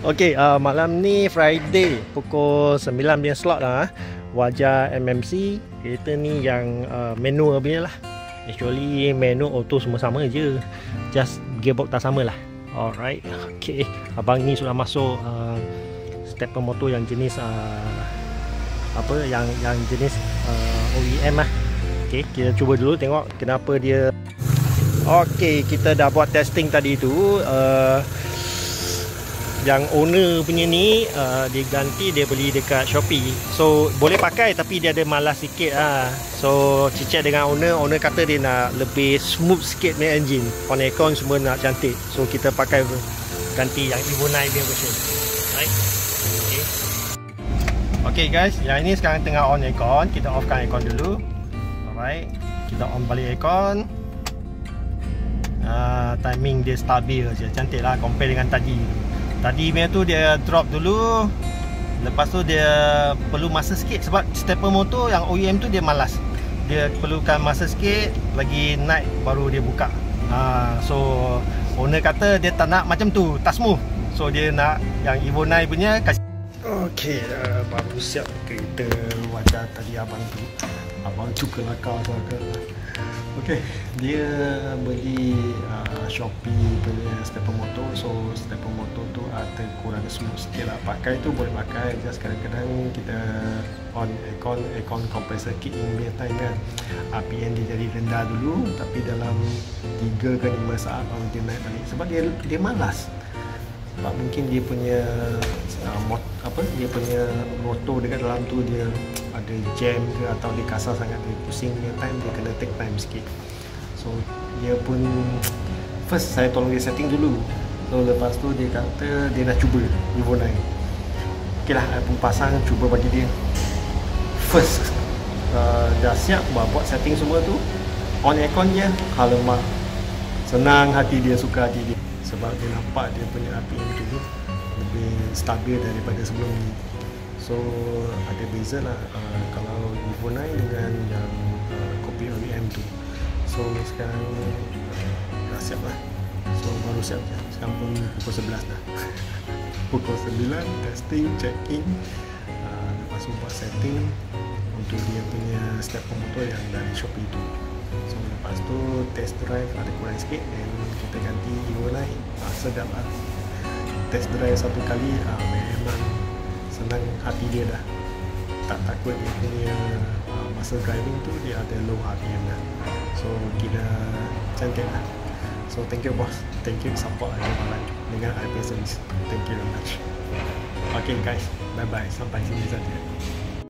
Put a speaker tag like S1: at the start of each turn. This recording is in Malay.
S1: Okey, uh, malam ni Friday pukul 9 punya slot lah. Uh. Wajah MMC kereta ni yang uh, manual punya lah. Actually manual auto semua sama je. Just gearbox tak sama lah. Alright. Okey, abang ni sudah masuk uh, stepper motor yang jenis uh, apa yang yang jenis uh, OEM lah. Okey, kita cuba dulu tengok kenapa dia Okey, kita dah buat testing tadi tu. Uh, yang owner punya ni uh, dia ganti dia beli dekat Shopee. So boleh pakai tapi dia ada malas sikit lah so cicit dengan owner owner kata dia nak lebih smooth sikit punya engine. On aircon semua nak cantik. So kita pakai ganti yang Evo 9 punya version. Right okay. okay guys. Yang ini sekarang tengah on aircon. Kita offkan aircon dulu. Alright. Kita on balik aircon. Uh, timing dia stabil je cantik lah compare dengan tadi Tadi punya tu dia drop dulu. Lepas tu dia perlu masa sikit Sebab stepper motor yang OEM tu dia malas. Dia perlukan masa sikit Lagi naik baru dia buka. Ha, So owner kata dia tak nak macam tu smooth. So dia nak yang Evo 9 punya kasih. Okay, uh, baru siap kereta wajah tadi abang tu. Abang tu kelakar tu agak Okay, dia beli uh, Shopee punya stepper motor So stepper motor tu ada kurang smooth sikit lah. Pakai tu boleh pakai Just kadang-kadang kita on aircon Aircon compressor kit in real time kan. RPM dia jadi rendah dulu Tapi dalam 3 ke 5 saat baru dia naik balik. Sebab dia dia malas. Sebab mungkin dia punya uh, mot, apa dia punya motor dekat dalam tu dia ada jam ke atau dia kasar sangat dia pusing dia time dia kena take time sikit. So dia pun first saya tolong dia setting dulu. So lepas tu dia kata dia nak cuba Evo 9 ok lah saya pun pasang cuba bagi dia. First uh, dah siap buat, buat setting semua tu. On aircon je halamak senang hati dia suka hati dia. Sebab dia nampak dia punya RPM tu lebih stabil daripada sebelum ni. So ada beza lah uh, kalau Evo 9 dengan yang uh, kopi OEM tu so sekarang uh, dah siap lah. So baru siap. Je sekarang pun pukul 11 dah. Pukul 9 testing check in uh, lepas tu buat setting untuk dia punya step motor yang dari Shopee tu. So lepas tu test drive ada kurang sikit dan kita ganti Evo 9 ah, sedap lah. Test drive satu kali ah, memang senang hati dia dah. Tak takut dia punya uh, masa driving tu dia ada low RPM dah so gila cantik lah. So thank you boss. Thank you support Ayo Malan dengan IP service thank you very much. Ok guys. Bye bye sampai sini saja